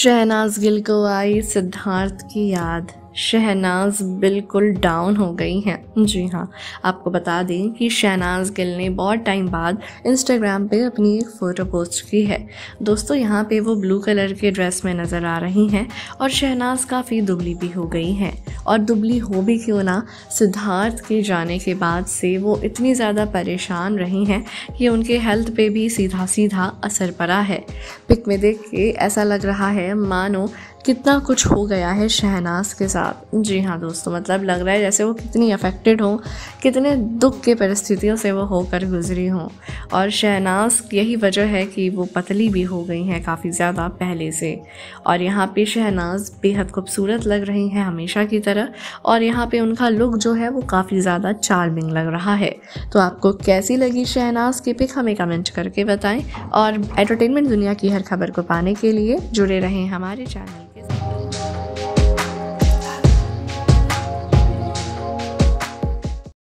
शहनाज गिल को आई सिद्धार्थ की याद। शहनाज बिल्कुल डाउन हो गई हैं। जी हाँ आपको बता दें कि शहनाज गिल ने बहुत टाइम बाद इंस्टाग्राम पे अपनी एक फ़ोटो पोस्ट की है। दोस्तों, यहाँ पे वो ब्लू कलर के ड्रेस में नज़र आ रही हैं और शहनाज काफ़ी दुबली भी हो गई हैं। और दुबली हो भी क्यों ना, सिद्धार्थ के जाने के बाद से वो इतनी ज़्यादा परेशान रही हैं कि उनके हेल्थ पे भी सीधा सीधा असर पड़ा है। पिक में देख के ऐसा लग रहा है, मानो कितना कुछ हो गया है शहनाज के साथ। जी हाँ दोस्तों मतलब लग रहा है जैसे वो कितनी अफेक्टेड हों, कितने दुख के परिस्थितियों से वो होकर गुजरी हों। और शहनाज, यही वजह है कि वो पतली भी हो गई हैं काफ़ी ज़्यादा पहले से। और यहाँ पे शहनाज बेहद खूबसूरत लग रही हैं हमेशा की तरह। और यहाँ पे उनका लुक जो है वो काफ़ी ज़्यादा चार्मिंग लग रहा है। तो आपको कैसी लगी शहनाज की पिक हमें कमेंट करके बताएँ। और एंटरटेनमेंट दुनिया की हर खबर को पाने के लिए जुड़े रहें हमारे चैनल के साथ।